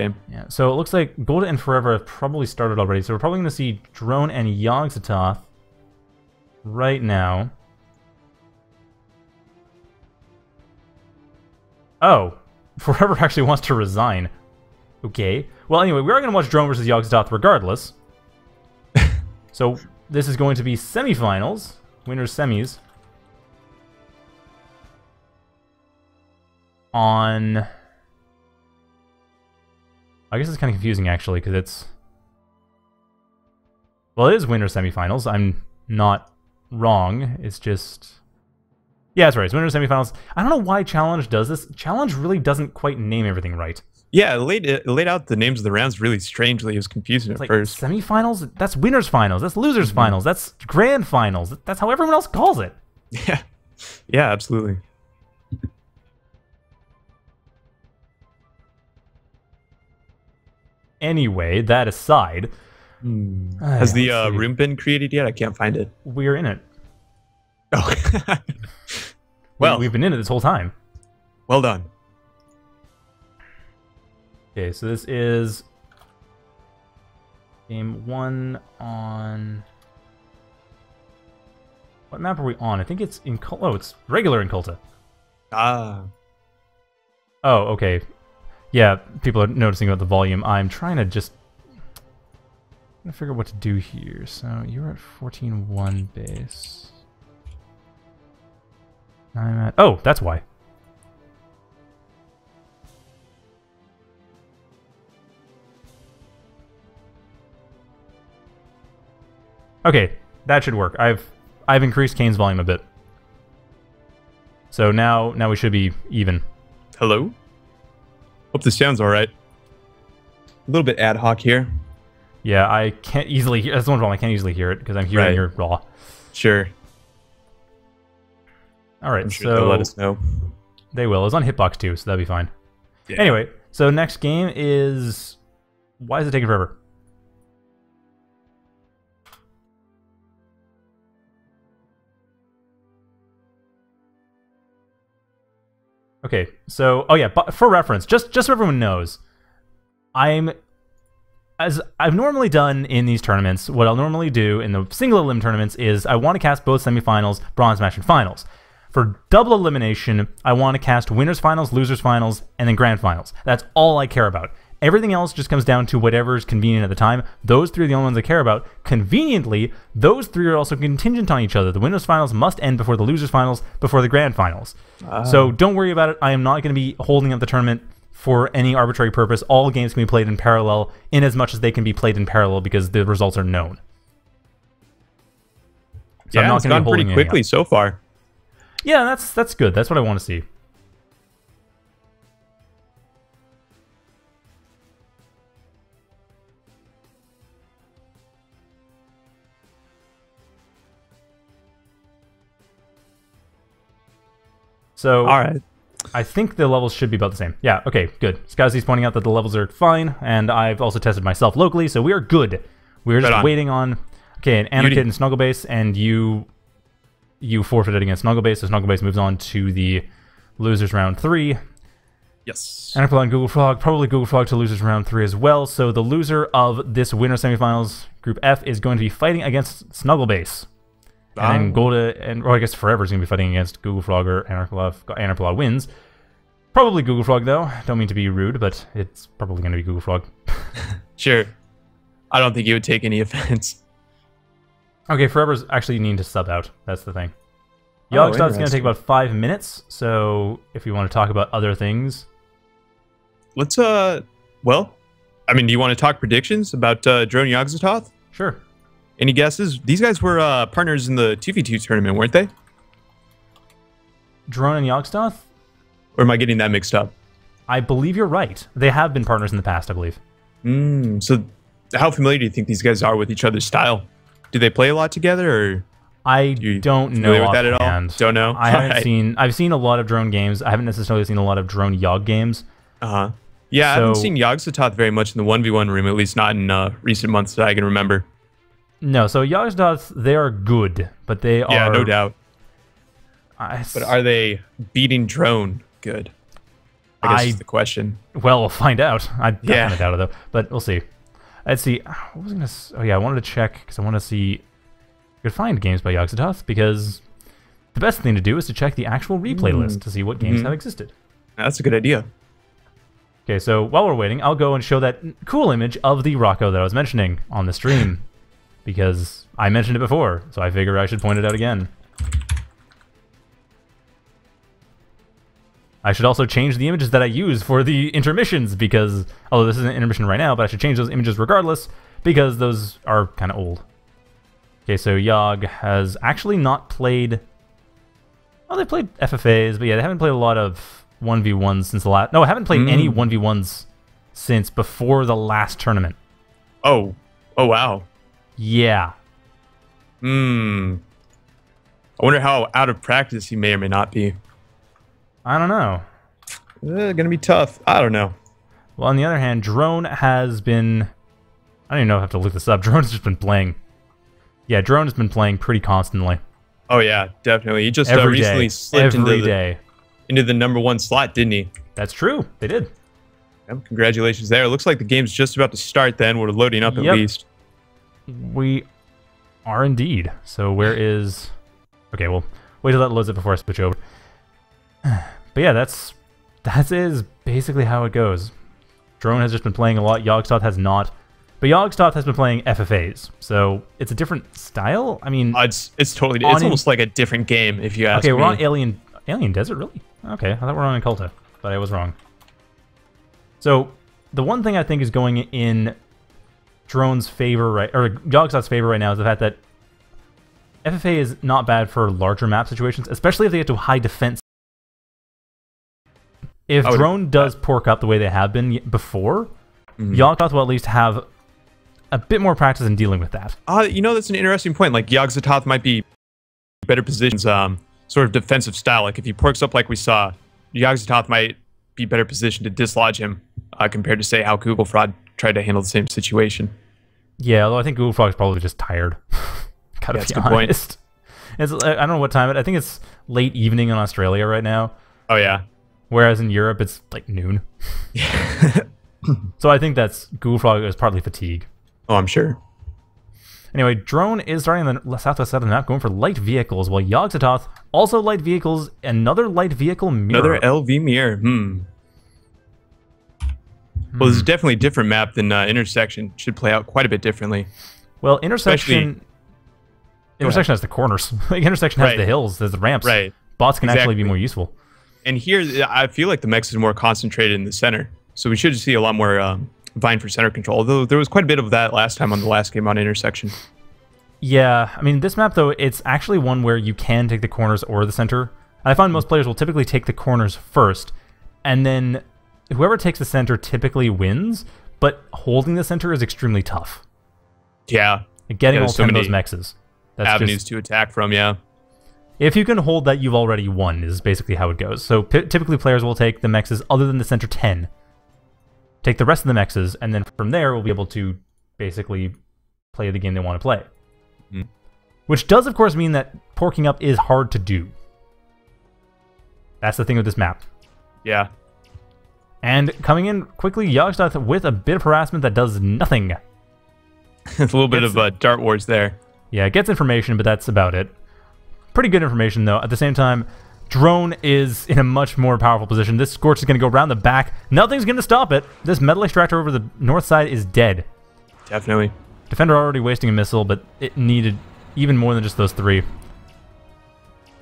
game. Yeah, so it looks like Golda and Forever have probably started already, so we're probably going to see Drone and Yogzototh right now. Oh, Forever actually wants to resign. Okay. Well, anyway, we are going to watch Drone versus Yogzototh regardless. so this is going to be semifinals, winners semis. On I guess it's kind of confusing actually because it's well, it is winter semifinals. I'm not wrong. It's just yeah, that's right. It's winter semifinals. I don't know why Challonge does this. Challonge really doesn't quite name everything right. Yeah, it laid, it laid out the names of the rounds really strangely. It was confusing It's at like first. semifinals. That's winners finals. That's losers mm-hmm. finals. That's grand finals. That's how everyone else calls it. Yeah, yeah, absolutely. Anyway, that aside, Has the uh, room been created yet? I can't find it. we're in it. Oh, Well, well, we've been in it this whole time. well done. Okay, so this is game one on. What map are we on? I think it's in. Cul- Oh, it's regular in Kulta. Ah, Oh, okay. Yeah, people are noticing about the volume. I'm trying to just. Figure out what to do here. So you're at 14.1 base. I'm at. Oh, that's why. Okay, that should work. I've I've increased kaen's volume a bit. So now now we should be even. hello. Hope this sounds all right. A little bit ad hoc here. Yeah, I can't easily hear. That's the one problem. I can't easily hear it because I'm hearing Right. your raw. Sure, All right, I'm sure so they'll let us know. they will. It's on Hitbox too, so that'll be fine. Yeah. Anyway, so next game is. Why is it taking forever? Okay, so oh yeah, but for reference, just just so everyone knows, I'm as I've normally done in these tournaments. What I'll normally do in the single elim tournaments is I want to cast both semifinals, bronze match, and finals. For double elimination, I want to cast winners finals, losers finals, and then grand finals. That's all I care about. Everything else just comes down to whatever's convenient at the time. Those three are the only ones I care about. Conveniently, those three are also contingent on each other. The winners finals must end before the losers finals, before the grand finals. Ah. So don't worry about it. I am not going to be holding up the tournament for any arbitrary purpose. All games can be played in parallel, in as much as they can be played in parallel because the results are known. So I'm yeah, not it's gone pretty quickly so far. Yeah, that's that's good. That's what I want to see. So All right. I think the levels should be about the same. Yeah, okay, good. Skazzy's pointing out that the levels are fine, and I've also tested myself locally, so we are good. We're just Right on. waiting on okay, and Beauty. Anarchid and Snugglebase, and you you forfeited against Snugglebase, so Snugglebase moves on to the losers round three. Yes. Anarchid and Google Frog, probably Google Frog to losers round three as well. So the loser of this winner semifinals group F is going to be fighting against Snugglebase. And then. Golda and or I guess Forever is gonna be fighting against Google Frog or. Anarchlov wins. Probably Google Frog though. Don't mean to be rude, but it's probably gonna be Google Frog. Sure. I don't think you would take any offense. Okay, Forever's actually needing to sub out. That's the thing. Oh, Yogzototh's gonna take about five minutes. So if you want to talk about other things, Let's uh, well, I mean, do you want to talk predictions about uh, Drone Yogzototh? sure. Any guesses? These guys were uh, partners in the 2v2 tournament, weren't they? Drone and Yogzototh, Or am I getting that mixed up? I believe you're right. They have been partners in the past, I believe. Mm, so, how familiar do you think these guys are with each other's style? Do they play a lot together, or I don't know with that at all? Don't know? I haven't Alright. seen. I've seen a lot of drone games. I haven't necessarily seen a lot of drone Yogg games. uh huh? Yeah, I haven't seen Yogzototh very much in the 1v1 room, at least not in uh, recent months that I can remember. No, so Yogzototh, they are good, but they Yeah, are. Yeah, no doubt. I, But are they beating Drone good? I guess I- is the question. Well, we'll find out. I, Yeah. kind of doubt it though, but we'll see. Let's see. What was I gonna? Oh yeah, I wanted to check because I want to see. I could find games by Yogzototh because the best thing to do is to check the actual replay Mm. list to see what games Mhm. have existed. That's a good idea. Okay, so while we're waiting, I'll go and show that cool image of the Rocco that I was mentioning on the stream because I mentioned it before, so I figure I should point it out again. I should also change the images that I use for the intermissions because, although this isn't an intermission right now, but I should change those images regardless because those are kind of old. Okay, so Yogg has actually not played. Oh, they played FFAs, but yeah, they haven't played a lot of 1v1s since the last. No, I haven't played any Mm. 1v1s since before the last tournament. Oh, oh wow. Yeah. Hmm. I wonder how out of practice he may or may not be. I don't know. Uh, gonna be tough. I don't know. Well, on the other hand, Drone has been. I don't even know if I have to look this up. Drone's just been playing. Yeah, Drone has been playing pretty constantly. Oh yeah, definitely. He just uh, Every day. recently slipped Every into the, day. into the number one slot, didn't he? That's true. They did. Yep, congratulations there. It looks like the game's just about to start. Then we're loading up at Yep. least. We are indeed. So where is? Okay, well, wait till that loads up before I switch over. But yeah, that's that is basically how it goes. Drone has just been playing a lot. Yogzototh has not, but Yogzototh has been playing FFAs, so it's a different style. I mean, Uh, it's it's totally. It's almost like a different game if you ask okay, me. we're on Alien Alien Desert, really? Okay, I thought we were on Inculta, but I was wrong. So the one thing I think is going in Drone's favor right or Yogzototh's favor right now is the fact that FFA is not bad for larger map situations, especially if they get to high defense. If would- Drone does pork up the way they have been before, Mhm. Yogzototh will at least have a bit more practice in dealing with that. Uh, you know, that's an interesting point. Like Yogzototh might be better positions, um, sort of defensive style. Like if he porks up like we saw, Yogzototh might be better positioned to dislodge him uh, compared to say how Google Frog tried to handle the same situation. Yeah, although I think Google Frog's probably just tired. Gotta Yeah, that's be a good point. honest. It's I don't know what time it. I think it's late evening in Australia right now, Oh yeah, whereas in Europe it's like noon. So I think that's Google Frog is partly fatigue. oh I'm sure. Anyway, drone is starting the southwest side of the map, going for light vehicles, while Yogzototh also light vehicles, another light vehicle mirror. Another LV mirror. Hmm. Well, this is definitely a different map than uh, Intersection. Should play out quite a bit differently. well, intersection. Especially- Intersection has the corners. like intersection has Right. the hills. There's the ramps. Right. Bots can actually be more useful. And here, I feel like the mechs is more concentrated in the center. So we should see a lot more um, vying for center control. Although there was quite a bit of that last time on the last game on Intersection. Yeah, I mean, this map, though, it's actually one where you can take the corners or the center. And I find most players will typically take the corners first, and then whoever takes the center typically wins, but holding the center is extremely tough. Yeah, Getting Yeah, all so 10 of those mexes. That's avenues just, to attack from. Yeah. if you can hold that, you've already won, is basically how it goes. So typically players will take the mexes other than the center 10, take the rest of the mexes, and then from there we'll be able to basically play the game they want to play. Mhm. Which does, of course, mean that porking up is hard to do. That's the thing with this map. Yeah. And coming in quickly, Yogzototh with a bit of harassment that does nothing. it's a little bit It's- of uh, Dart Wars there. Yeah, it gets information, but that's about it. Pretty good information, though. At the same time, Drone is in a much more powerful position. This Scorch is going to go around the back. Nothing's going to stop it. This Metal Extractor over the north side is dead. Definitely. Defender already wasting a missile, but it needed even more than just those three.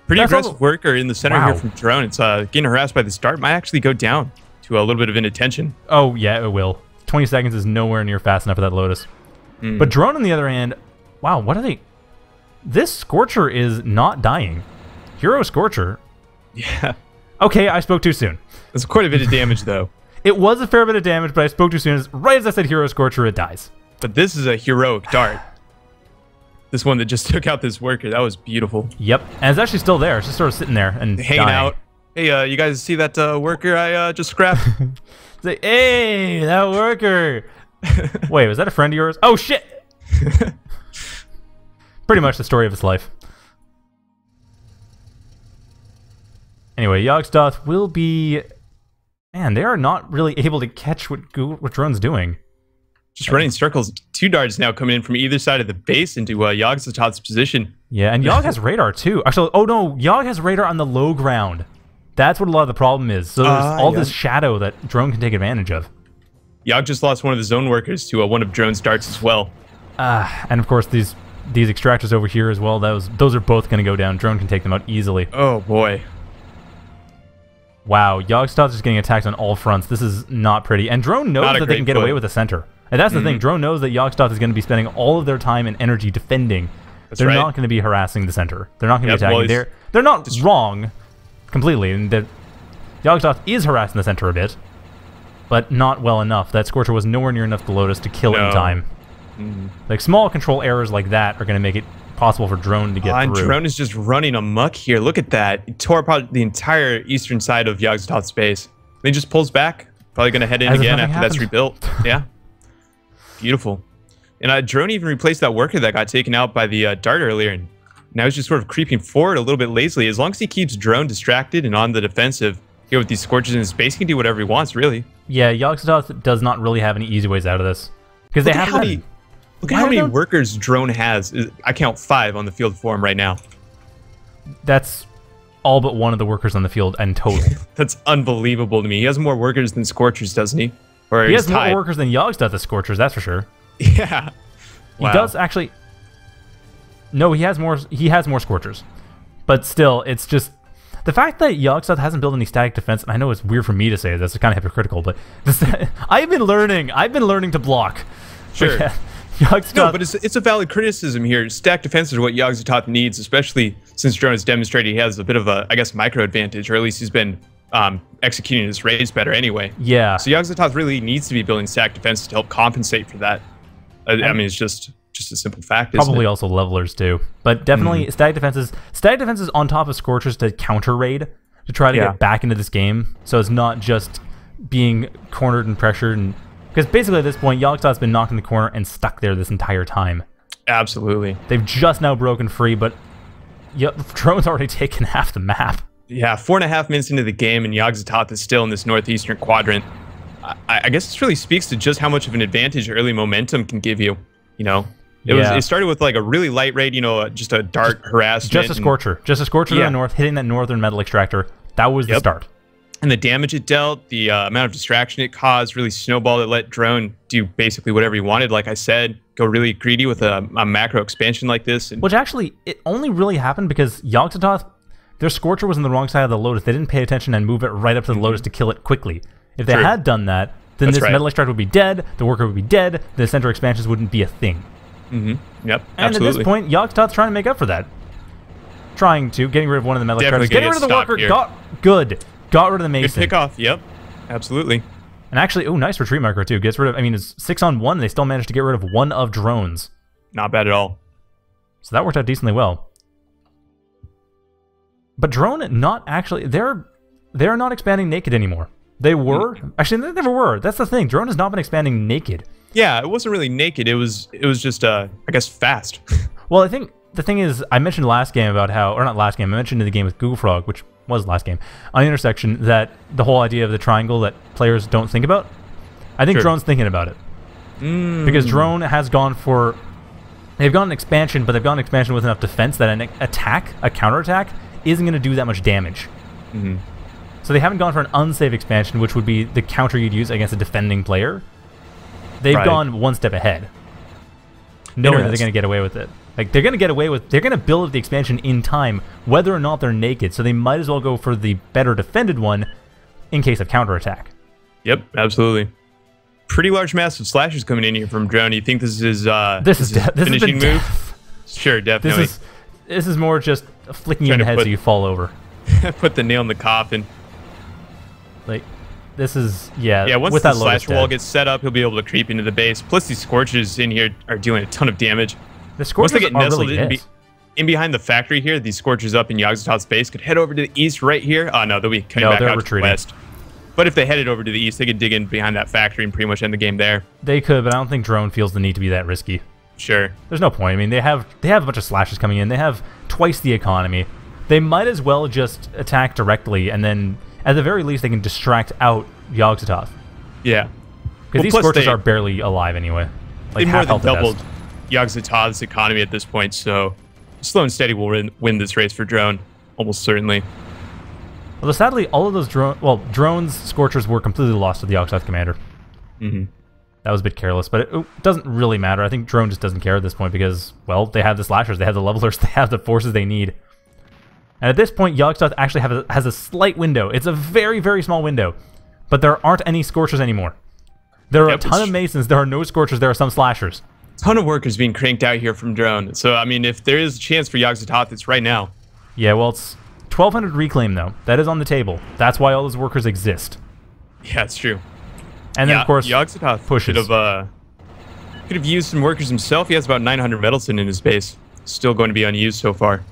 Pretty That's aggressive the- worker in the center Wow. here from Drone. It's uh, getting harassed by the dart. Might actually go down to a little bit of inattention. Oh, yeah, it will. 20 seconds is nowhere near fast enough for that Lotus. Mm. But Drone, on the other hand, wow, what are they... This Scorcher is not dying. Hero Scorcher. yeah, Okay, I spoke too soon. that's quite a bit of damage though. It was a fair bit of damage, but I spoke too soon. As right as I said Hero Scorcher, it dies. But this is a heroic dart. This one that just took out this worker. That was beautiful. Yep, and it's actually still there. It's just sort of sitting there and Hanging dying. out. Hey, uh, you guys see that uh, worker I uh, just scrapped? Like, hey, that worker. Wait, was that a friend of yours? Oh shit! Pretty much the story of his life. Anyway, Yogzototh will be Man, they are not really able to catch what Google, what drone's doing. Just running circles. Two darts now coming in from either side of the base into uh, Yogzototh's position. Yeah, and Yogg has radar too. Actually, oh no, Yogg has radar on the low ground. That's what a lot of the problem is. So there's Ah, all yeah. this shadow that drone can take advantage of. Yogg just lost one of the zone workers to uh, one of Drone's darts as well. Uh, and of course these these extractors over here as well. Those those are both going to go down. Drone can take them out easily. Oh boy. Wow, Yogzototh is getting attacked on all fronts. This is not pretty. And Drone knows that they can get foot. away with the center. And that's the thing. Drone knows that Yogzototh is going to be spending all of their time and energy defending. That's they're right. not going to be harassing the center. They're not going to Yep, be attacking. well, they're they're not wrong completely. And that Yogzototh is harassing the center a bit, but not well enough. That Scorcher was nowhere near enough the Lotus to kill it in time. Mm-hmm. Like small control errors like that are going to make it possible for Drone to get Ah, and through. Drone is just running amok here. Look at that. He tore apart the entire eastern side of Yogzototh's base. Then he just pulls back. Probably going to head in As again after that's rebuilt. Yeah. Beautiful. And uh, Drone even replaced that worker that got taken out by the uh, dart earlier. And now he's just sort of creeping forward a little bit lazily. As long as he keeps Drone distracted and on the defensive, here with these scorches in his base, he can do whatever he wants, really. yeah, Yogzototh does not really have any easy ways out of this because they have how many, look at how many workers Drone has. Uh, I count five on the field for him right now. that's all but one of the workers on the field and total. That's unbelievable to me. He has more workers than Scorchers, doesn't he? Or he has more workers than Yogg's does as Scorchers, that's for sure. Yeah. Wow. He does actually. No, he has more. He has more Scorchers, but still, it's just the fact that Yogzototh hasn't built any static defense. And I know it's weird for me to say this; it's kind of hypocritical, but this, I've been learning. I've been learning to block. Sure. Yogzototh, No, but it's, it's a valid criticism here. Stacked defense is what Yogzototh needs, especially since Drone has demonstrated he has a bit of a, I guess, micro advantage, or at least he's been um, executing his raids better anyway. yeah, So Yogzototh really needs to be building stacked defense to help compensate for that. I, I mean, it's just just a simple fact, probably also levelers too. But definitely Mm-hmm. static defenses. Static defenses on top of Scorchers to counter raid to try to Yeah. get back into this game. So it's not just being cornered and pressured and because basically at this point, Yogzototh's been knocked in the corner and stuck there this entire time. Absolutely. They've just now broken free, but yeah, drone's already taken half the map. Yeah, four and a half minutes into the game, and Yogzototh is still in this northeastern quadrant. I, I guess this really speaks to just how much of an advantage early momentum can give you. You know, it was it started with like a really light raid, you know, uh, just a dart harassment, Just a Scorcher. Just a Scorcher to the north, hitting that northern metal extractor. That was the start. and the damage it dealt, the uh, amount of distraction it caused, really snowballed. It let drone do basically whatever he wanted. Like I said, go really greedy with a, a macro expansion like this. And Which actually, it only really happened because Yogzototh, their Scorcher was on the wrong side of the Lotus. They didn't pay attention and move it right up to the Lotus to kill it quickly. If they. True. had done that, then That's this right. metal extractor would be dead, the worker would be dead, the center expansions wouldn't be a thing. Mm-hmm. yep, And absolutely. at this point, Yogzototh's trying to make up for that. Trying to, getting rid of one of the metal Definitely getting rid of the worker, here. got good. Got rid of the Good Mason. pick off. Yep, absolutely. And actually, oh, nice retreat marker too. Gets rid of. I mean, it's six on one. They still managed to get rid of one of drones. Not bad at all. So that worked out decently well. But drone not actually. They're they're not expanding naked anymore. They were mm. actually they never were. That's the thing. Drone has not been expanding naked. Yeah, it wasn't really naked. It was it was just uh I guess fast. Well, I think the thing is, I mentioned last game about how, or not last game. I mentioned in the game with Google Frog, which was last game on intersection, that the whole idea of the triangle that players don't think about. I think Sure. drone's thinking about it. because drone has gone for they've gone an expansion but they've gone an expansion with enough defense that an attack a counterattack isn't going to do that much damage Mhm. so they haven't gone for an unsafe expansion which would be the counter you'd use against a defending player they've Right. gone one step ahead knowing that they're going to get away with it like they're going to get away with they're going to build the expansion in time whether or not they're naked so they might as well go for the better defended one in case of counterattack Yep, absolutely. Pretty large mass of slashes coming in here from drone. You think this is uh this is his de- this finishing move? death. Sure, This definitely. is this is more just flicking you in Trying the head put- so you fall over. Put the nail in the coffin. Like this is yeah. Yeah, once with the that slash wall gets set up, he'll be able to creep into the base. Plus, these scorches in here are dealing a ton of damage. the scorches Once they get nestled really in, be, in behind the factory here, these scorches up in Yogzototh's base could head over to the east right here. Oh no, they'll be coming No, back out to retreating. the west. But if they headed over to the east, they could dig in behind that factory and pretty much end the game there. They could, but I don't think drone feels the need to be that risky. Sure. There's no point. I mean, they have they have a bunch of slashes coming in. They have twice the economy. They might as well just attack directly, and then at the very least, they can distract out Yogzototh. Yeah. Because Well, these Scorchers they- are barely alive anyway. Like they more than health at best. doubled Yogzototh's economy at this point, so slow and steady will win, win this race for drone, almost certainly. Although sadly, all of those drone, well, drones, Scorchers were completely lost to the Yogzototh commander. hmm That was a bit careless, but it, it doesn't really matter. I think drone just doesn't care at this point because, well, they have the slashers, they have the levelers, they have the forces they need. And at this point, Yogzototh actually have a, has a slight window. It's a very, very small window, but there aren't any Scorchers anymore. There are Yep, a ton of Masons. There are no Scorchers. There are some slashers. Ton of workers being cranked out here from drone. So I mean, if there is a chance for Yogzototh, it's right now. Yeah, well, it's 1,200 reclaim though. That is on the table. That's why all those workers exist. Yeah, it's true. And then yeah, of course, Yogzototh pushes. could have uh, could have used some workers himself. He has about 900 metalson in his base. Still going to be unused so far.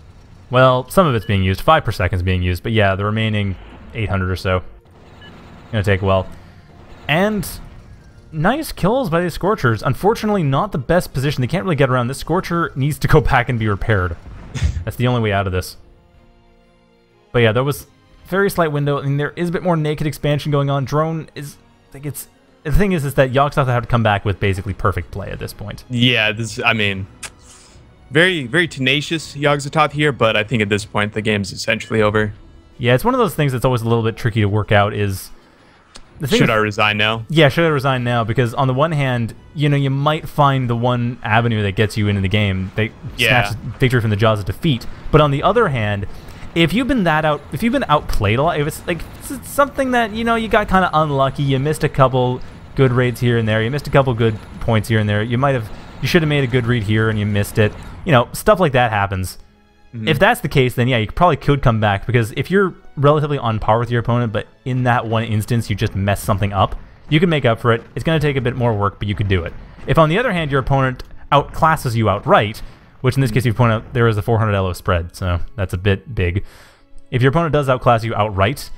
Well, some of it's being used. Five per second is being used, but yeah, the remaining 800 or so gonna take a while. And nice kills by these Scorchers. Unfortunately, not the best position. They can't really get around. This Scorcher needs to go back and be repaired. That's the only way out of this. But yeah, there was very slight window. I mean, there is a bit more naked expansion going on. Drone is, think it's. The thing is, is that Yogzototh have to come back with basically perfect play at this point. Yeah, this. I mean, very very tenacious Yogzototh here, but I think at this point the game's essentially over. Yeah, it's one of those things that's always a little bit tricky to work out. Is Should is- I resign now? Yeah, should I resign now? Because on the one hand, you know, you might find the one avenue that gets you into the game, that Yeah. snatches victory from the jaws of defeat. But on the other hand, if you've been that out, if you've been outplayed a lot, if it's like it's something that you know you got kind of unlucky, you missed a couple good raids here and there, you missed a couple good points here and there, you might have, you should have made a good read here and you missed it. You know, stuff like that happens. Mm-hmm. If that's the case, then yeah, you probably could come back because if you're relatively on par with your opponent, but in that one instance you just mess something up, you can make up for it. It's going to take a bit more work, but you could do it. If on the other hand your opponent outclasses you outright, which in this mm-hmm. case you point out there is a 400 elo spread, so that's a bit big. If your opponent does outclass you outright,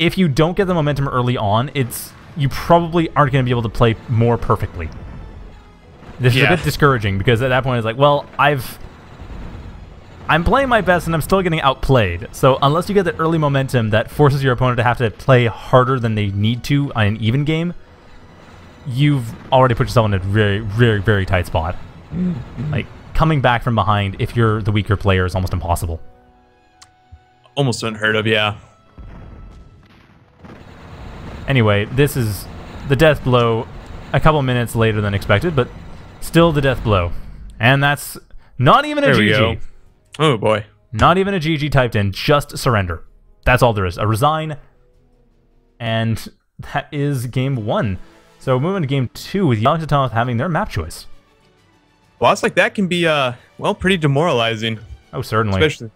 if you don't get the momentum early on, it's you probably aren't going to be able to play more perfectly. This is a bit discouraging because at that point it's like, well, I've I'm playing my best and I'm still getting outplayed. So unless you get that early momentum that forces your opponent to have to play harder than they need to on an even game, you've already put yourself in a very, very, very tight spot. Mm-hmm. Like coming back from behind if you're the weaker player is almost impossible. Almost unheard of. Yeah. Anyway, this is the death blow a couple minutes later than expected, but still the death blow. And that's not even a There GG. Oh boy. Not even a GG typed in, just surrender. That's all there is. A resign. And that is game one. So moving to game two with Yogzototh having their map choice. Loss like that can be uh well pretty demoralizing, Oh, certainly. especially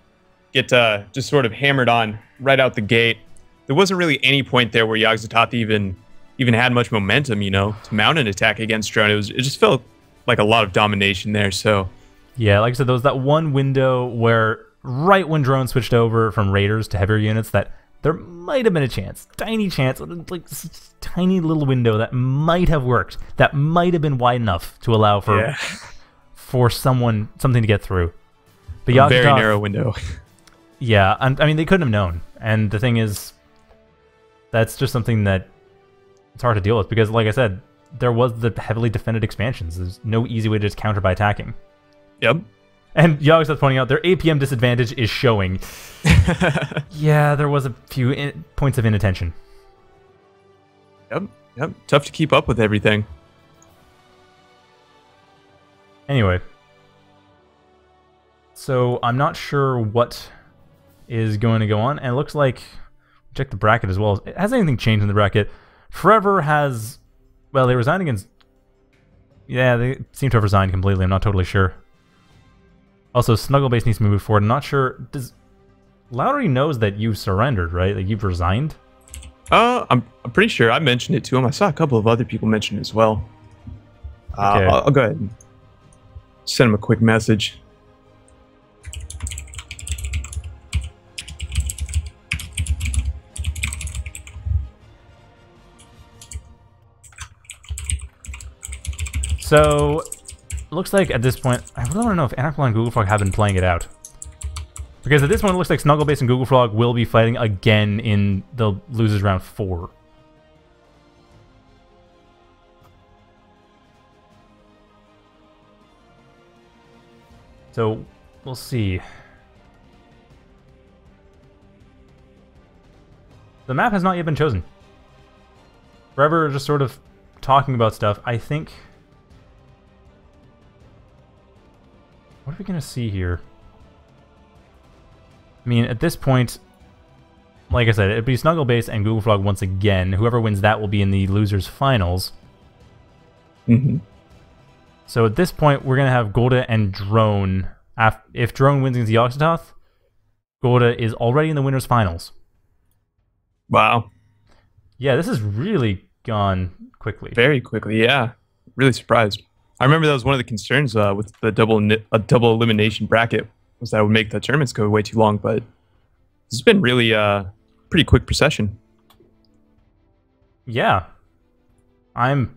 get uh just sort of hammered on right out the gate. There wasn't really any point there where Yogzototh even even had much momentum, you know, to mount an attack against drone. It was it just felt like a lot of domination there. So Yeah, like I said, there was that one window where right when drone switched over from raiders to heavier units that there might have been a chance, tiny chance, like this tiny little window that might have worked, that might have been wide enough to allow for yeah, for someone something to get through. But a very narrow window. Yeah, and, I mean they couldn't have known. And the thing is, that's just something that it's hard to deal with because, like I said, there was the heavily defended expansions. There's no easy way to just counter by attacking. yep. And Yogzototh pointing out their APM disadvantage is showing. yeah, there was a few in- points of inattention. Yep. Yep. Tough to keep up with everything. Anyway, so I'm not sure what is going to go on, and it looks like check the bracket as well. Has anything changed in the bracket? Forever has, well, they resigned against. Yeah, they seem to have resigned completely. I'm not totally sure. Also, Snugglebase needs to move forward. I'm not sure. Does Lowry knows that you surrendered, right? Like you've resigned. Uh, I'm, I'm pretty sure I mentioned it to him. I saw a couple of other people mention it as well. Uh, Okay. I'll, I'll go ahead and send him a quick message. So, looks like at this point, I really want to know if Anarchlon and Google Frog have been playing it out. Because at this point, it looks like Snugglebase and Google Frog will be fighting again in the losers round four. So, we'll see. The map has not yet been chosen. Forever just sort of talking about stuff. I think What are we gonna see here? I mean, at this point, like I said, it'd be Snuggle Base and Google Frog once again. Whoever wins that will be in the losers finals. Mm-hmm. So at this point, we're gonna have Golda and Drone. If Drone wins against Yogzototh, Golda is already in the winners finals. Wow. Yeah, this has really gone quickly. Very quickly, yeah. Really surprised. I remember that was one of the concerns uh, with the double a double elimination bracket was that it would make the tournaments go way too long, but this has been really uh pretty quick procession. Yeah, I'm,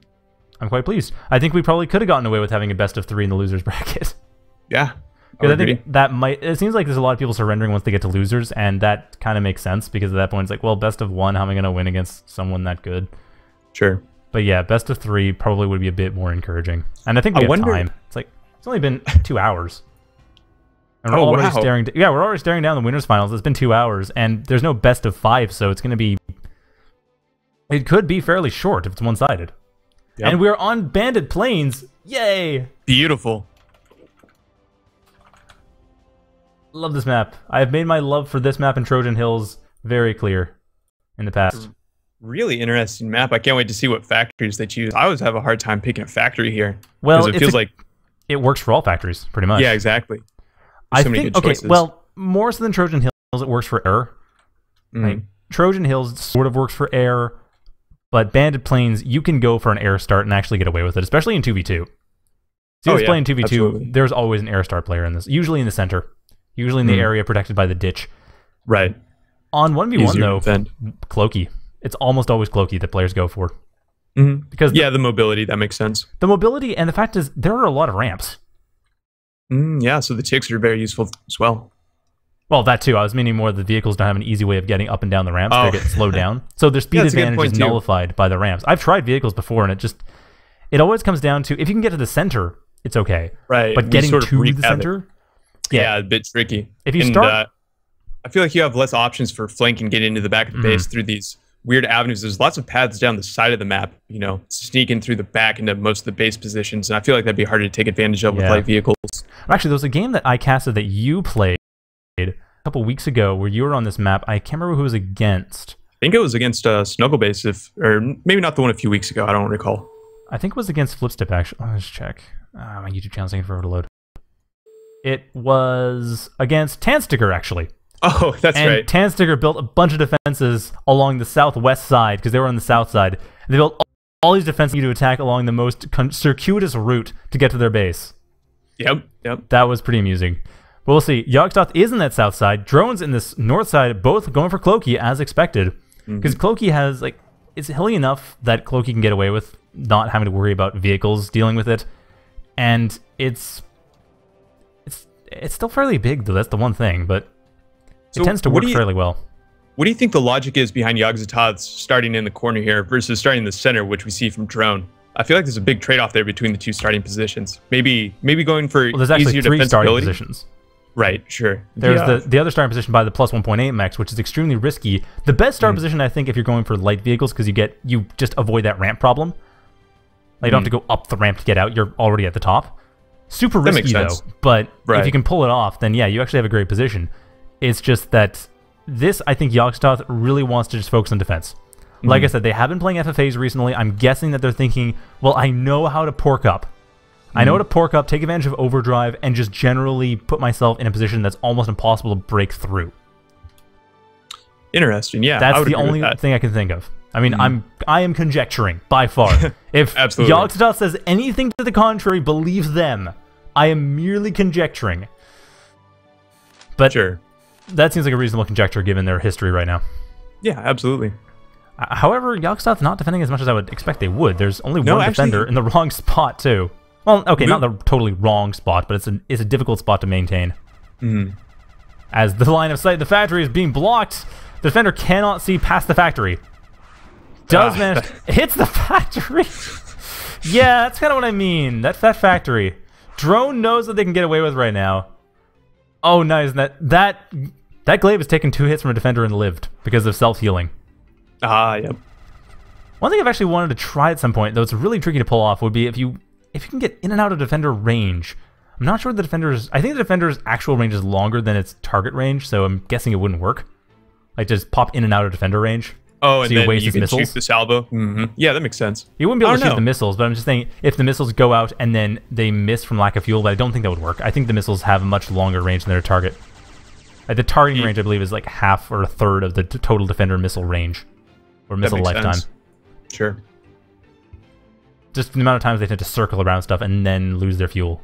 I'm quite pleased. I think we probably could have gotten away with having a best of three in the losers bracket. Yeah. Because would I think that might. It seems like there's a lot of people surrendering once they get to losers, and that kind of makes sense because at that point it's like, well, best of one. How am I going to win against someone that good? Sure. But yeah, best of three probably would be a bit more encouraging. And I think we I have wonder- time. It's like it's only been two hours. And we're Oh, already wow. staring. yeah, we're already staring down the winners finals. It's been two hours, and there's no best of five, so it's going to be. It could be fairly short if it's one sided. Yep. And we're on Bandit Plains. Yay! Beautiful. Love this map. I have made my love for this map in Trojan Hills very clear in the past. Hmm. Really interesting map. I can't wait to see what factories they choose. I always have a hard time picking a factory here. Well, it feels a- like It works for all factories, pretty much. yeah, exactly. There's I so think okay. Well, more so than Trojan Hills, it works for error. Mhm. Like Trojan Hills sort of works for air, but Bandit Plains you can go for an air start and actually get away with it, especially in two v two. See, Oh, who's yeah, playing two v two. There's always an air start player in this, usually in the center, usually in the Mhm. area protected by the ditch. right. On one v one though. Cloaky. It's almost always Cloaky that players go for Mhm. because Yeah, the mobility that makes sense. the mobility and the fact is there are a lot of ramps. Mm, yeah, so the ticks are very useful as well. Well, that too. I was meaning more the vehicles don't have an easy way of getting up and down the ramps. Oh. They get slowed down. So their speed Yeah, that's a good advantage is too. nullified by the ramps. I've tried vehicles before and it just it always comes down to if you can get to the center, it's okay. Right. But we getting to the center, yeah. a bit tricky. If you And, start- uh, I feel like you have less options for flank and get into the back of the base Mm-hmm. through these weird avenues. There's lots of paths down the side of the map, you know, sneaking through the back into most of the base positions. And I feel like that'd be harder to take advantage of with light vehicles. Actually, there was a game that I casted that you played a couple weeks ago where you were on this map. I can't remember who was against. I think it was against uh, Snuggle Base, if or maybe not the one a few weeks ago. I don't recall. I think it was against Flipstep, actually. Let's check. Ah, my YouTube channel's taking forever to load. It was against Tansticker, actually. Oh, that's and right. Tansticker built a bunch of defenses along the southwest side because they were on the south side. They built all, all these defenses to attack along the most circuitous route to get to their base. Yep, yep. That was pretty amusing. But we'll see. Yogzototh is in that south side. Drones in this north side, both going for Cloaky as expected. Mm-hmm. Because Cloaky has, like, it's hilly enough that Cloaky can get away with not having to worry about vehicles dealing with it. And it's. It's it's still fairly big, though. That's the one thing. But So it tends to work you- fairly well. What do you think the logic is behind Yogzototh starting in the corner here versus starting in the center, which we see from Drone? I feel like there's a big trade-off there between the two starting positions. Maybe, maybe going for Well, there's actually easier three starting positions. Right, sure. There's Yeah. the the other starting position by the plus 1.8 max, which is extremely risky. The best Mm. start position, I think, if you're going for light vehicles, because you get you just avoid that ramp problem. Like, you don't have to go up the ramp to get out. You're already at the top. Super Mm. That makes risky though, sense. but if you can pull it off, then yeah, you actually have a great position. It's just that this, I think, Yogzototh really wants to just focus on defense. Like Mm. I said, they have been playing FFAs recently. I'm guessing that they're thinking, well, I know how to pork up. I know Mm. how to pork up, take advantage of overdrive, and just generally put myself in a position that's almost impossible to break through. Interesting. Yeah, That's the only thing I can think of. I mean, Mhm. I'm I am conjecturing by far. if Absolutely. Yogzototh says anything to the contrary, believe them. I am merely conjecturing. But Sure. That seems like a reasonable conjecture given their history right now. Yeah, absolutely. Uh, However, Yogzototh's not defending as much as I would expect they would. There's only No, one actually- defender in the wrong spot too. Well, okay, not the totally wrong spot, but it's a it's a difficult spot to maintain. Mhm. As the line of sight, the factory is being blocked. The defender cannot see past the factory. Does Ah. manage hits the factory. yeah, that's kind of what I mean. That's that factory. Drone knows what they can get away with right now. Oh, nice. That that that glaive has taken two hits from a defender and lived because of self healing. Ah, yep. One thing I've actually wanted to try at some point, though it's really tricky to pull off, would be if you if you can get in and out of defender range. I'm not sure the defender's. I think the defender's actual range is longer than its target range, so I'm guessing it wouldn't work. Like just pop in and out of defender range. Oh, and So then waste you can missiles? shoot the salvo. hmm Yeah, that makes sense. You wouldn't be able to shoot the missiles, but I'm just saying if the missiles go out and then they miss from lack of fuel, but I don't think that would work. I think the missiles have a much longer range than their target. Like the targeting Ye- range, I believe, is like half or a third of the total defender missile range or missile lifetime. sense. Sure. Just the amount of times they tend to circle around stuff and then lose their fuel.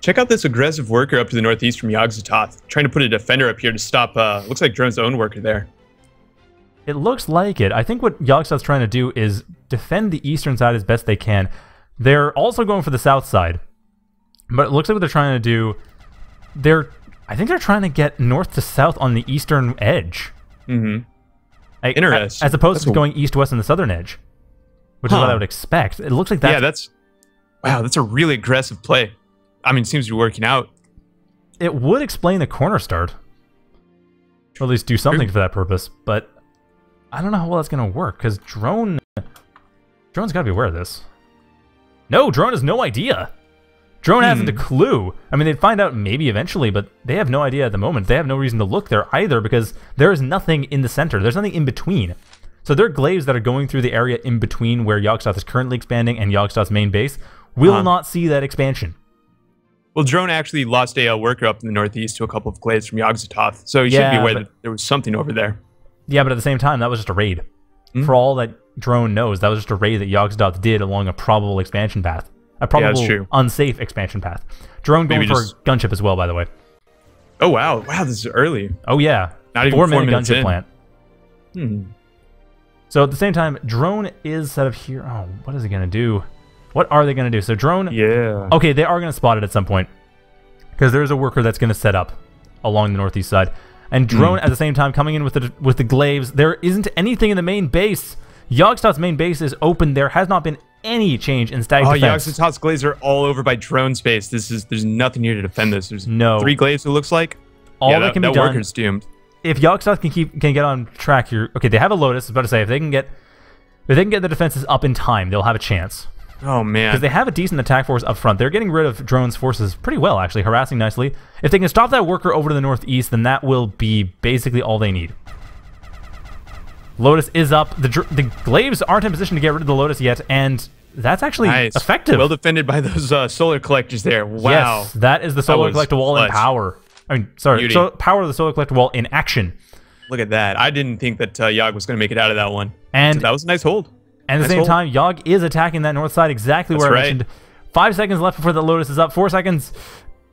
Check out this aggressive worker up to the northeast from Yogzototh, trying to put a defender up here to stop. Uh, looks like Drone's own worker there. It looks like it. I think what Yogzototh's trying to do is defend the eastern side as best they can. They're also going for the south side, but it looks like what they're trying to do. They're, I think they're trying to get north to south on the eastern edge. Mm-hmm. Like, Interesting. As opposed That's to going east-west on the southern edge, which is what I would expect. It looks like that. Yeah, that's wow. That's a really aggressive play. I mean, it seems to be working out. it would explain the corner start, or at least do something for that purpose. But I don't know how well that's gonna work because drone, drone's got to be aware of this. No, drone has no idea. Drone hasn't a Hmm. clue. I mean, they'd find out maybe eventually, but they have no idea at the moment. They have no reason to look there either because there is nothing in the center. There's nothing in between. So their glaives that are going through the area in between where Yogzototh is currently expanding and Yogzototh's main base will Uh-huh. not see that expansion. Well, Drone actually lost a uh, worker up in the northeast to a couple of glaives from Yogzototh, so you should be aware that there was something over there. Yeah, but at the same time, that was just a raid. Hmm. For all that Drone knows, that was just a raid that Yogzototh did along a probable expansion path. A probable true. unsafe expansion path. Drone going Maybe for just- gunship as well, by the way. Oh wow, wow, this is early. Oh yeah, Not even four four minute gunship in. plant. Hmm. So at the same time, drone is set up here. Oh, what is it gonna do? What are they gonna do? So drone. Yeah. Okay, they are gonna spot it at some point because there's a worker that's gonna set up along the northeast side, and Hmm. drone at the same time coming in with the with the glaives. There isn't anything in the main base. Yogzototh's main base is open. There has not been any change in static Oh, defense. Yogzototh's glaives are all over by drone space. This is there's nothing here to defend this. There's No. three glaives. It looks like. All yeah, that, can be that done worker's doomed. if Yogzototh can keep can get on track here. Okay, they have a Lotus. I was about to say if they can get if they can get the defenses up in time, they'll have a chance. Oh man. because they have a decent attack force up front. They're getting rid of drone's forces pretty well, actually, harassing nicely. If they can stop that worker over to the northeast, then that will be basically all they need. Lotus is up. The dr- the glaives aren't in position to get rid of the Lotus yet, and that's actually nice. effective. Well defended by those uh, solar collectors there. Wow. Yes, that is the solar collector wall in power. I mean, sorry, so power of the solar collector wall in action. Look at that. I didn't think that uh, Yogg was going to make it out of that one. And So that was a nice hold. And at the same time, Yogg is attacking that north side exactly That's where I right. mentioned. Five seconds left before the Lotus is up. Four seconds.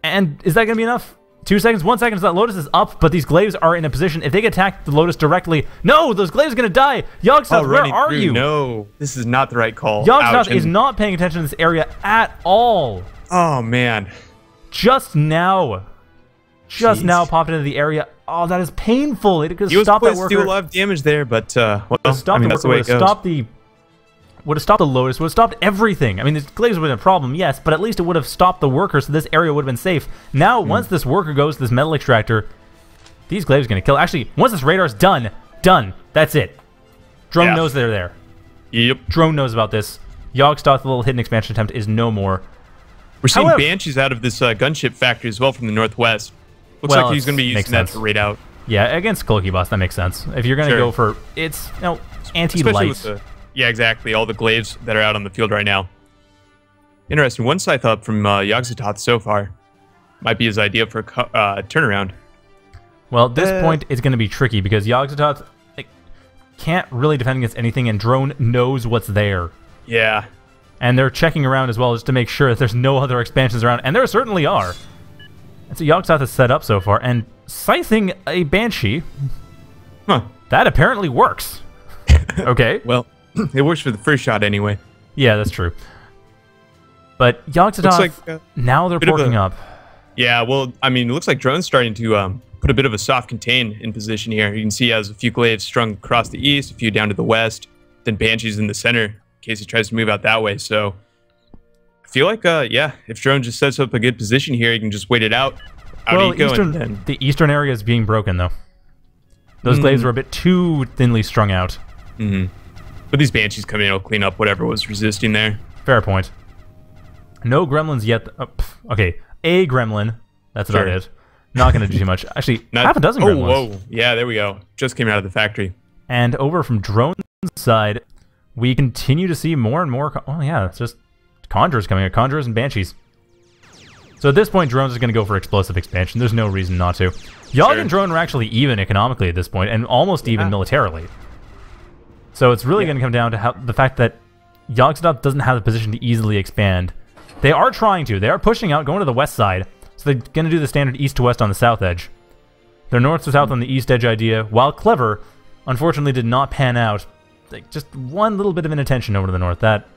And is that going to be enough? Two seconds, one second, so that Lotus is up, but these glaives are in a position. If they attack the Lotus directly, no, those glaives are going to die. Yogzototh, Oh, where are through. you? No, this is not the right call. Yogzototh is not paying attention to this area at all. Oh man. Just now. Just Jeez. now popped into the area. Oh, that is painful. It could He was stop that supposed to worker. do a lot of damage there, but uh, well, Stop I mean the that's worker the way it goes. stopped the would have stopped the Lotus, would have stopped everything. I mean, the glaives would have been a problem, yes, but at least it would have stopped the worker, so this area would have been safe. Now, Hmm. once this worker goes to this metal extractor, these glaives are going to kill. Actually, once this radar's done, done. That's it. Drone Yeah. knows they're there. Yep. Drone knows about this. Yogzototh, the little hidden expansion attempt, is no more. We're seeing However- banshees out of this uh, gunship factory as well from the northwest. Looks Well, like he's going to be using that sense. to raid out, Yeah, against Cloaky Boss, that makes sense. If you're going to Sure. go for it's you know anti-light. With the yeah, exactly. All the glaives that are out on the field right now. Interesting. One scythe up from uh, Yogzototh so far might be his idea for a uh, turnaround. Well, at this Uh, point it's going to be tricky because Yogzototh like, can't really defend against anything, and Drone knows what's there. Yeah. And they're checking around as well just to make sure that there's no other expansions around, and there certainly are. And so Yogzototh is set up so far, and scything a Banshee, Huh. that apparently works. okay. Well, it works for the first shot anyway. Yeah, that's true. But Yogzototh, like uh, now they're of a- up. yeah. Well, I mean, it looks like drone's starting to um, put a bit of a soft contain in position here. You can see he has a few glaives strung across the east, a few down to the west, then banshees in the center in case he tries to move out that way. So I feel like, uh, yeah, if Drone just sets up a good position here, he can just wait it out. Out well, eastern, and then, the eastern area is being broken though. Those Hmm. glaives were a bit too thinly strung out. But these banshees coming in will clean up whatever was resisting there. Fair point. No gremlins yet. Oh, pff, okay, a gremlin. That's about Sure. it. Not going to do too much. Actually, Not- half a dozen Oh, gremlins. whoa, yeah, there we go. Just came out of the factory. And over from drone's side, we continue to see more and more. Oh yeah, it's just conjurers coming. out. Conjurers and banshees. So at this point, drones is going to go for explosive expansion. There's no reason not to. Yogg Sure. and drone are actually even economically at this point, and almost even militarily. So it's really Yeah. going to come down to how the fact that Yogzototh doesn't have the position to easily expand. They are trying to. They are pushing out, going to the west side. So they're going to do the standard east to west on the south edge. Their north to south on the east edge idea, while clever, unfortunately did not pan out. Like just one little bit of inattention over to the north. That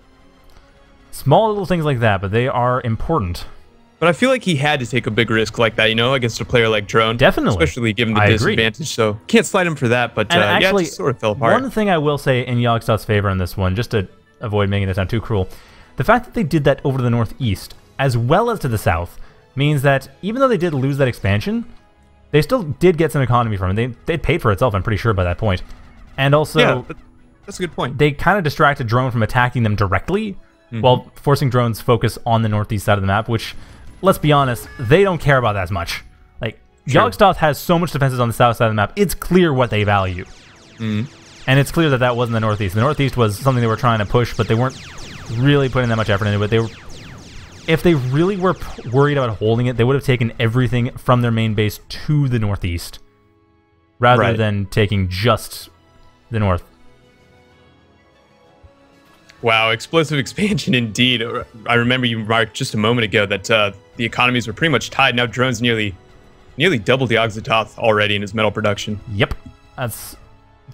small little things like that, but they are important. But I feel like he had to take a big risk like that, you know, against a player like Drone. Definitely. Especially given the I agree. disadvantage. So can't slide him for that. But uh, yeah, actually, it just sort of fell apart. one thing I will say in Yogzototh's favor on this one, just to avoid making it sound too cruel, the fact that they did that over to the northeast as well as to the south means that even though they did lose that expansion, they still did get some economy from it. They they paid for itself, I'm pretty sure by that point. And also, yeah, that's a good point. they kind of distracted drone from attacking them directly while forcing drones focus on the northeast side of the map which let's be honest they don't care about that as much like Sure. Yogzototh has so much defenses on the south side of the map it's clear what they value and it's clear that that wasn't the northeast the northeast was something they were trying to push but they weren't really putting that much effort into it they were if they really were p- worried about holding it they would have taken everything from their main base to the northeast rather Right. than taking just the north Wow, explosive expansion indeed. I remember you remarked just a moment ago that uh, the economies were pretty much tied. Now drones nearly nearly doubled the Yogzototh already in his metal production. Yep, that's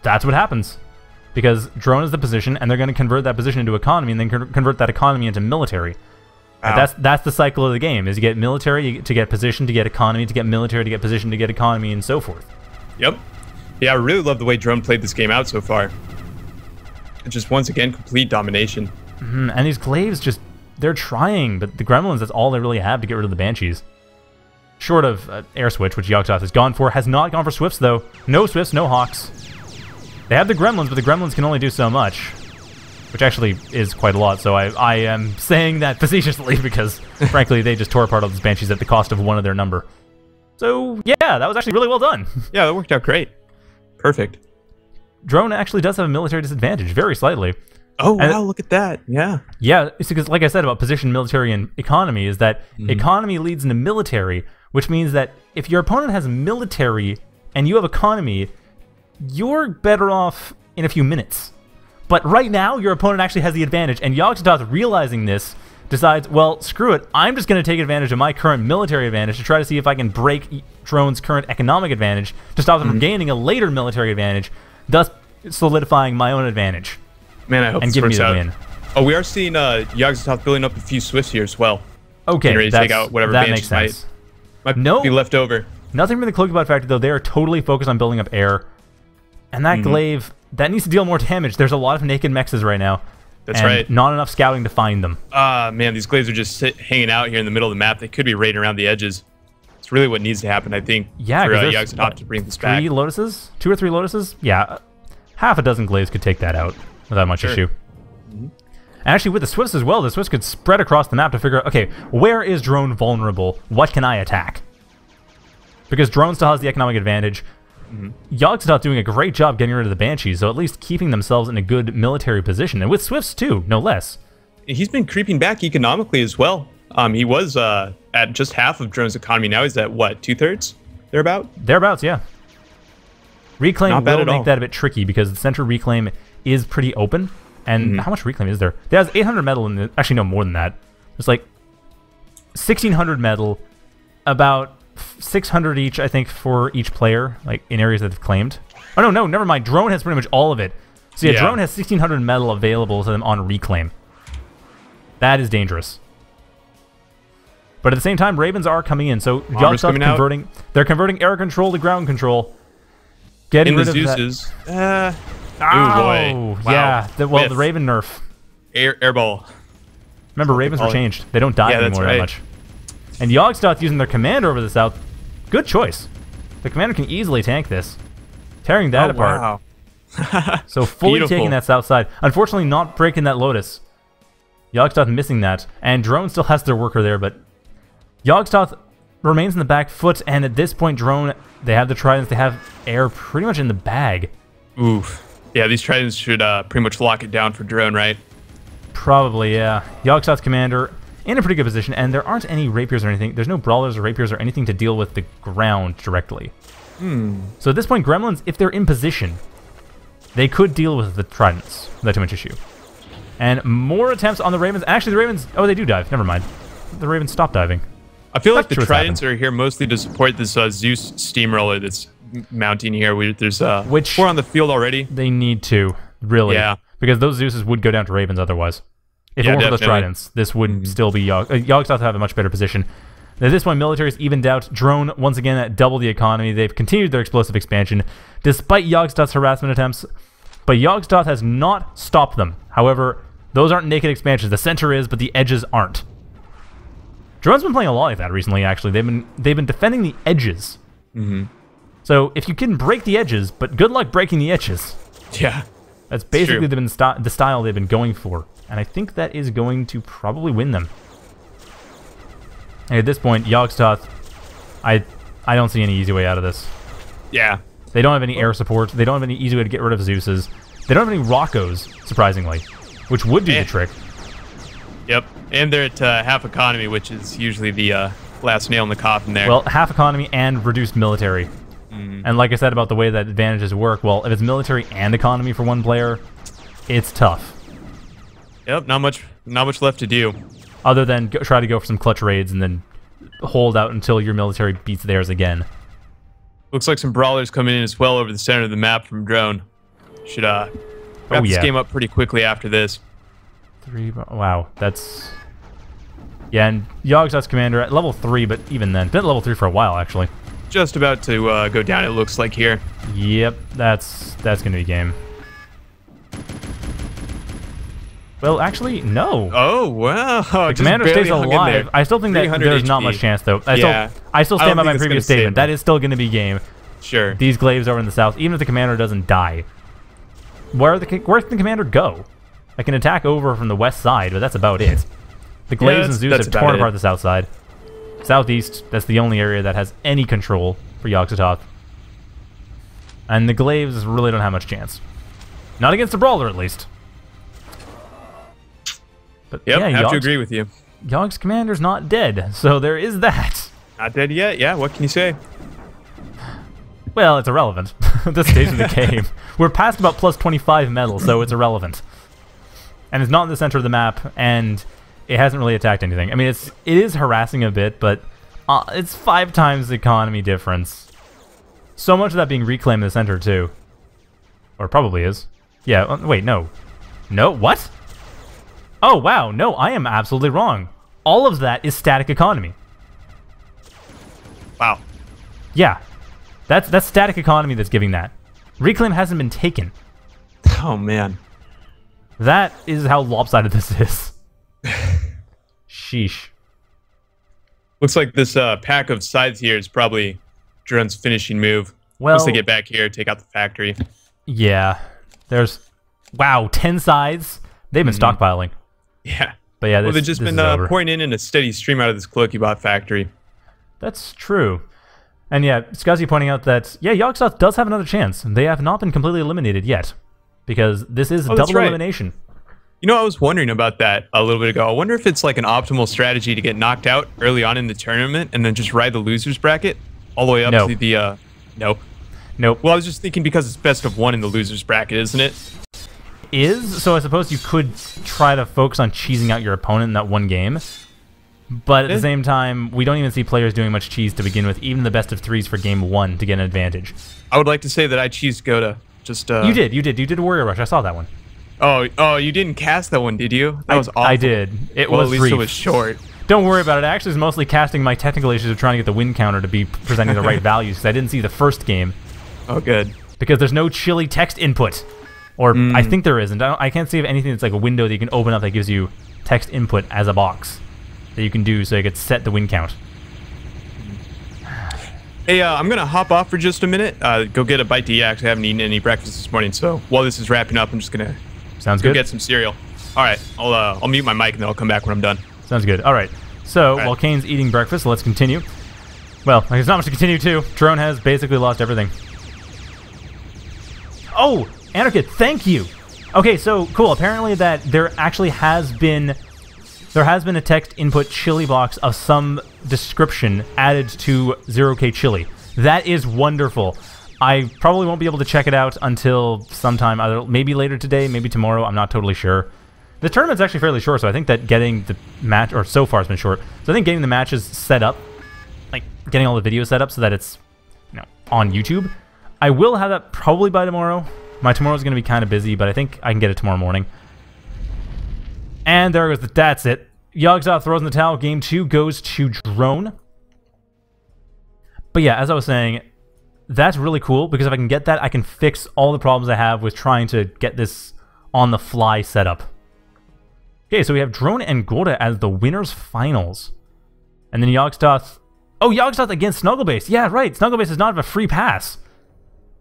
that's what happens because drone is the position, and they're going to convert that position into economy, and then con- convert that economy into military. Wow. That's that's the cycle of the game: is you get military to get position, to get economy, to get military, to get position, to get economy, and so forth. Yep. Yeah, I really love the way Drone played this game out so far. Just once again complete domination. Mm, and these glaives just—they're trying, but the gremlins—that's all they really have to get rid of the banshees. Short of uh, air switch, which Yogzototh has gone for, has not gone for swifts though. No swifts, no hawks. They have the gremlins, but the gremlins can only do so much, which actually is quite a lot. So I, I am saying that facetiously because, frankly, they just tore apart all those banshees at the cost of one of their number. So yeah, that was actually really well done. Yeah, that worked out great. Perfect. Drone actually does have a military disadvantage, very slightly. Oh And- wow, look at that. Yeah. Yeah, it's because, like I said about position, military, and economy, is that mm-hmm. economy leads into military, which means that if your opponent has military and you have economy, you're better off in a few minutes. But right now, your opponent actually has the advantage, and Yogzototh, realizing this, decides, well, screw it, I'm just going to take advantage of my current military advantage to try to see if I can break Drone's current economic advantage to stop them from mm-hmm. gaining a later military advantage, thus solidifying my own advantage Man, I hope and this giving me works the out. win. Oh, we are seeing uh Yogzototh building up a few swifts here as well. Okay, ready to take out whatever that makes sense. might- Might No. be left over. Nothing from the Cloaky Bot Factory, though. They are totally focused on building up air. And that Mm-hmm. glaive, that needs to deal more damage. There's a lot of naked mexes right now. That's and right. Not enough scouting to find them. Ah, man, these glaives are just sit, hanging out here in the middle of the map. They could be right around the edges. It's really what needs to happen, I think, Yeah, for uh, Yogzototh to bring this Three back. lotuses? Two or three lotuses? Yeah. uh, Half a dozen glaives could take that out without much Sure. issue. And actually, with the Swifts as well, the Swifts could spread across the map to figure out, okay, where is drone vulnerable? What can I attack? Because drone still has the economic advantage. Mm-hmm. Yogzototh doing a great job getting rid of the Banshees, so at least keeping themselves in a good military position. And with Swifts, too, no less. He's been creeping back economically as well. Um, he was uh, at just half of Drone's economy. Now he's at what, two thirds? Thereabout? Thereabouts, yeah. Reclaim will make all. that a bit tricky because the central reclaim is pretty open. And Mm-hmm. how much reclaim is there? There's 800 metal in the. Actually, no, more than that. There's like 1600 metal, about 600 each, I think, for each player, like in areas that they've claimed. Oh, no, no, never mind. Drone has pretty much all of it. So yeah, Yeah. Drone has 1600 metal available to them on reclaim. That is dangerous. But at the same time, Ravens are coming in, so Armor's Yogzototh out. converting. They're converting air control to ground control. Getting In the rid of that. Uh, Oh, boy. Wow. yeah. The, well, the Raven nerf. air, airball. Remember, Ravens were changed. They don't die Yeah, anymore that right. much. And Yogzototh using their commander over the south. Good choice. The commander can easily tank this. Tearing that Oh, apart. wow. So fully Beautiful. taking that south side. Unfortunately, not breaking that Lotus. Yogzototh missing that. And Drone still has their worker there, but Yogzototh remains in the back foot. And at this point, Drone, they have the Tridents, they have air pretty much in the bag. Oof. Yeah, these tridents should uh, pretty much lock it down for drone, right? Probably, yeah. Yogzototh commander in a pretty good position, and there aren't any rapiers or anything. There's no brawlers or rapiers or anything to deal with the ground directly. Hmm. So at this point, Gremlins, if they're in position, they could deal with the Tridents without too much issue. And more attempts on the Ravens. Actually, the Ravens. Oh, they do dive. Never mind. The Ravens stop diving. I feel like the true what's tridents are here mostly to support this uh, Zeus steamroller that's m- mounting here. We, there's uh, Which- four on the field already. They need to, really. Yeah. Because those Zeuses would go down to Ravens otherwise. If Yeah, it weren't for those. Tridents, this would still be Yogg. Uh, Yogzototh have a much better position. At this point, military's evened out. Drone, once again, at double the economy. They've continued their explosive expansion, despite Yogzototh's harassment attempts. But Yogzototh has not stopped them. However, those aren't naked expansions. The center is, but the edges aren't. Drone's been playing a lot like that recently, actually. They've been they've been defending the edges. Mm-hmm. So if you can break the edges, but good luck breaking the edges. Yeah. That's basically been sti- the style they've been going for, and I think that is going to probably win them. And at this point, Yogzototh, I I don't see any easy way out of this. Yeah. They don't have any air support. They don't have any easy way to get rid of Zeus's. They don't have any Rockos, surprisingly, which would do Eh. the trick. Yep. And they're at uh, half economy, which is usually the uh, last nail in the coffin there. Well, half economy and reduced military. Mm. And like I said about the way that advantages work, well, if it's military and economy for one player, it's tough. yep. Not much. Not much left to do. other than go, try to go for some clutch raids and then hold out until your military beats theirs again. Looks like some brawlers coming in as well over the center of the map from drone. Should uh wrap Oh, this yeah. game up pretty quickly after this. Three. Wow, that's yeah. And Yogzototh's commander at level three, but even then, been at level three for a while actually. Just about to uh, go down. It looks like here. Yep, that's that's gonna be game. Well, actually, no. Oh wow! the commander stays alive. I still think that 300 there's not much chance, though. I Yeah. still, I still stand by my previous statement. That is still going to be game. Sure. These glaives over in the south, even if the commander doesn't die. Where the where can the commander go? I can attack over from the west side, but that's about it. The glaives and that's- Zeus have torn apart the south side. Southeast, that's the only area that has any control for Yogzototh. And the glaives really don't have much chance. Not against the brawler, at least. But Yep. yeah, have to agree with you. Yogg's commander's not dead, so there is that. Not dead yet. Yeah. What can you say? Well, it's irrelevant at this stage of the game. We're past about plus 25 metal, so it's irrelevant. And it's not in the center of the map, and it hasn't really attacked anything. I mean, it's it is harassing a bit, but uh, it's five times the economy difference. So much of that being reclaimed in the center too, or probably is. Yeah. uh, Wait, no, no. What? Oh wow, no, I am absolutely wrong. All of that is static economy. Wow. Yeah, that's that's static economy that's giving that. Reclaim hasn't been taken. Oh man. That is how lopsided this is. Sheesh. Looks like this uh, pack of sides here is probably Drone's finishing move. Well, Once they get back here, take out the factory. yeah. There's wow, ten sides. They've been stockpiling. Yeah. But yeah, this, well, they've just been uh, pouring in in a steady stream out of this Cloakybot factory. That's true. And yeah, Scuzzy pointing out that yeah, Yogzototh does have another chance. They have not been completely eliminated yet, because this is Oh, double right. elimination. You know, I was wondering about that a little bit ago. I wonder if it's like an optimal strategy to get knocked out early on in the tournament and then just ride the losers bracket all the way up No. to the. Uh, no. Nope. Well, I was just thinking because it's best of one in the losers bracket, isn't it? is, so I suppose you could try to focus on cheesing out your opponent in that one game. But at Yeah. the same time, we don't even see players doing much cheese to begin with, even the best of threes for game one to get an advantage. I would like to say that I cheesed Goda. Just uh, you did, you did, you did a Warrior Rush. I saw that one. Oh, oh, you didn't cast that one, did you? That I, was awful. I did. It Well, was at least brief. it was short. Don't worry about it. I actually was mostly casting my technical issues of trying to get the win counter to be presenting the right values because I didn't see the first game Oh, good. because there's no Chili text input. Or I Mm. think there isn't. I, I can't see of anything that's like a window that you can open up that gives you text input as a box that you can do so you could set the win count. Hey, uh, I'm gonna hop off for just a minute. Uh, go get a bite to eat. I actually haven't eaten any breakfast this morning, so while this is wrapping up, I'm just gonna Sounds go good. get some cereal. All right, I'll uh, I'll mute my mic and then I'll come back when I'm done. Sounds good. All right. So right. while kaen's eating breakfast, let's continue. Well, there's not much to continue to. Drone has basically lost everything. Oh, Anarchid, thank you. Okay, so cool. Apparently that there actually has been there has been a text input chili box of some description added to 0k chili. That is wonderful. I probably won't be able to check it out until sometime, either maybe later today, maybe tomorrow. I'm not totally sure. The tournament's actually fairly short, so I think that getting the match, or so far it's been short, so I think getting the matches set up, like getting all the videos set up so that it's, you know, on YouTube. I will have that probably by tomorrow. My tomorrow's going to be kind of busy, but I think I can get it tomorrow morning. And there goes the, that's it. Yogzototh throws in the towel. Game two goes to Drone. But yeah, as I was saying, that's really cool because if I can get that, I can fix all the problems I have with trying to get this on the fly setup. Okay, so we have Drone and Gorda as the winners finals. And then Yogzototh... Oh, Yogzototh against Snugglebase. Yeah, right. Snugglebase does not have a free pass.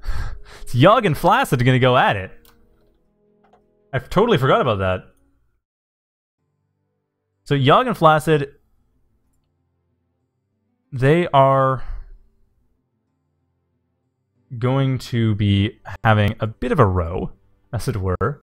it's Yogg and Flaccid going to go at it. I totally forgot about that. So Yogg and Flaccid, they are going to be having a bit of a row, as it were.